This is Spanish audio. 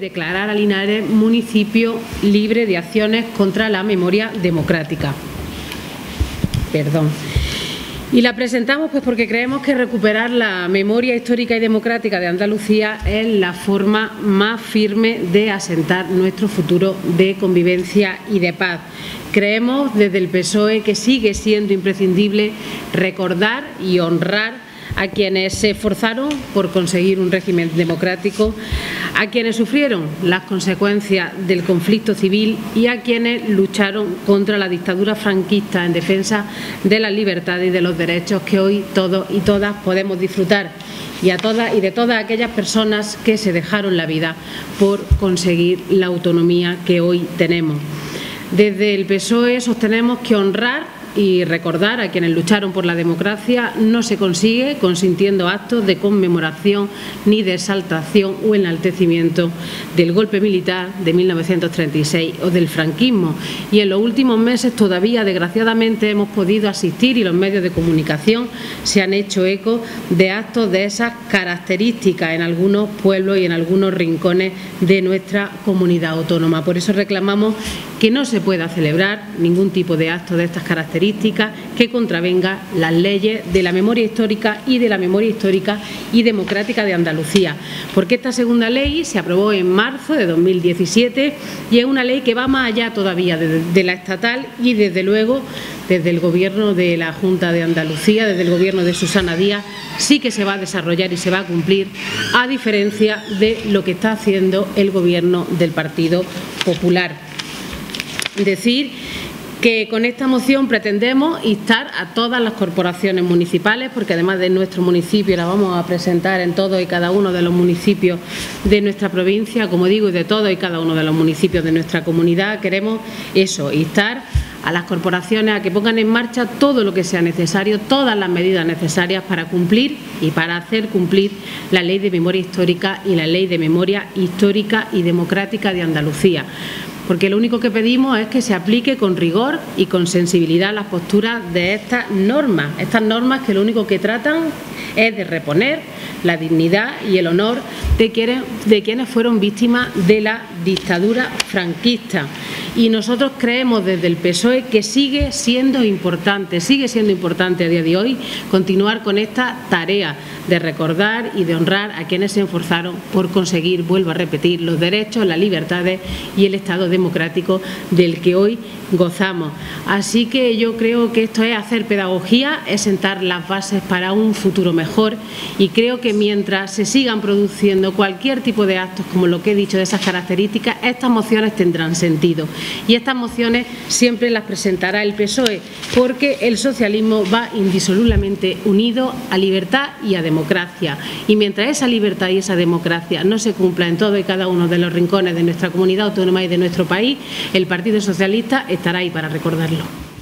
declarar a Linares municipio libre de acciones contra la memoria democrática. Perdón. Y la presentamos pues porque creemos que recuperar la memoria histórica y democrática de Andalucía es la forma más firme de asentar nuestro futuro de convivencia y de paz. Creemos desde el PSOE que sigue siendo imprescindible recordar y honrar a quienes se esforzaron por conseguir un régimen democrático, a quienes sufrieron las consecuencias del conflicto civil y a quienes lucharon contra la dictadura franquista en defensa de las libertades y de los derechos que hoy todos y todas podemos disfrutar y a todas y de todas aquellas personas que se dejaron la vida por conseguir la autonomía que hoy tenemos. Desde el PSOE sostenemos que honrar y recordar a quienes lucharon por la democracia no se consigue consintiendo actos de conmemoración ni de exaltación o enaltecimiento del golpe militar de 1936 o del franquismo. Y en los últimos meses todavía, desgraciadamente, hemos podido asistir y los medios de comunicación se han hecho eco de actos de esas características en algunos pueblos y en algunos rincones de nuestra comunidad autónoma. Por eso reclamamos que no se pueda celebrar ningún tipo de acto de estas características que contravenga las leyes de la memoria histórica y de la memoria histórica y democrática de Andalucía. Porque esta segunda ley se aprobó en marzo de 2017 y es una ley que va más allá todavía de, la estatal y desde luego desde el Gobierno de la Junta de Andalucía, desde el Gobierno de Susana Díaz, sí que se va a desarrollar y se va a cumplir, a diferencia de lo que está haciendo el Gobierno del Partido Popular. Decir que con esta moción pretendemos instar a todas las corporaciones municipales, porque además de nuestro municipio la vamos a presentar en todos y cada uno de los municipios de nuestra provincia, como digo, y de todos y cada uno de los municipios de nuestra comunidad, queremos eso, instar a las corporaciones a que pongan en marcha todo lo que sea necesario, todas las medidas necesarias para cumplir y para hacer cumplir la Ley de Memoria Histórica y la Ley de Memoria Histórica y Democrática de Andalucía porque lo único que pedimos es que se aplique con rigor y con sensibilidad las posturas de estas normas, estas normas que lo único que tratan es de reponer la dignidad y el honor de quienes, de quienes fueron víctimas de la dictadura franquista. Y nosotros creemos desde el PSOE que sigue siendo importante, sigue siendo importante a día de hoy continuar con esta tarea de recordar y de honrar a quienes se esforzaron por conseguir, vuelvo a repetir, los derechos, las libertades y el Estado democrático del que hoy gozamos. Así que yo creo que esto es hacer pedagogía, es sentar las bases para un futuro mejor y creo que mientras se sigan produciendo cualquier tipo de actos como lo que he dicho de esas características, estas mociones tendrán sentido. Y estas mociones siempre las presentará el PSOE porque el socialismo va indisolublemente unido a libertad y a democracia. Y mientras esa libertad y esa democracia no se cumpla en todo y cada uno de los rincones de nuestra comunidad autónoma y de nuestro país, el Partido Socialista estará ahí para recordarlo.